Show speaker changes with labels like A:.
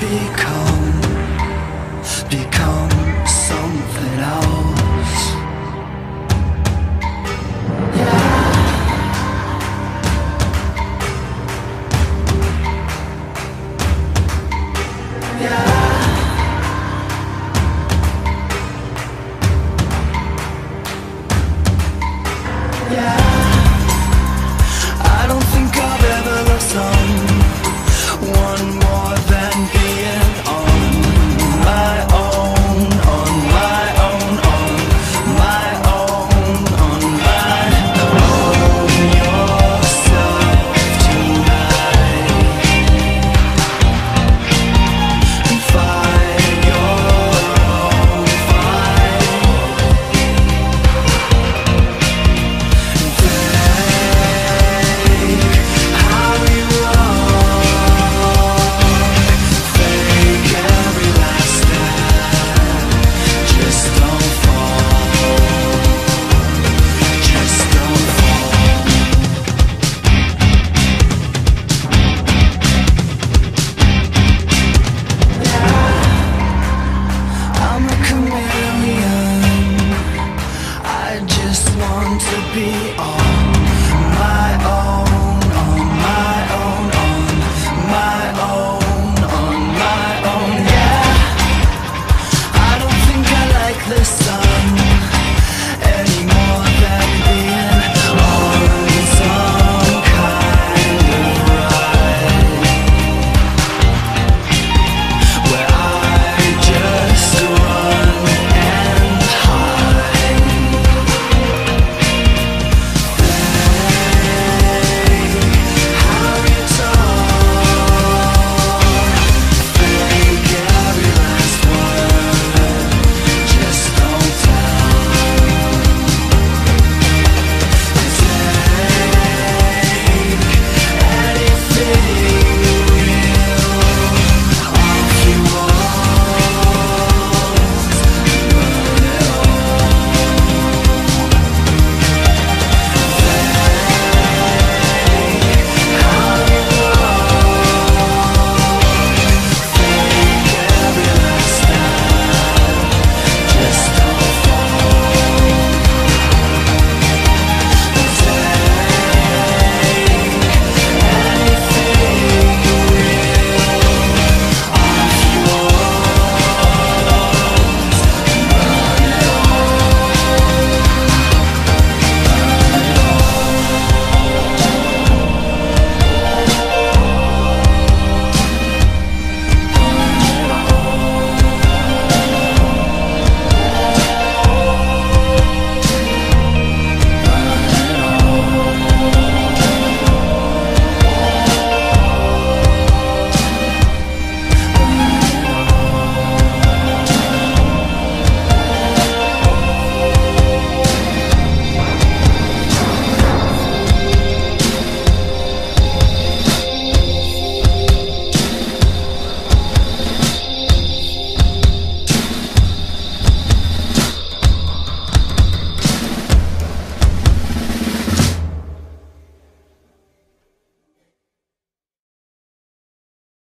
A: become, become something else. This.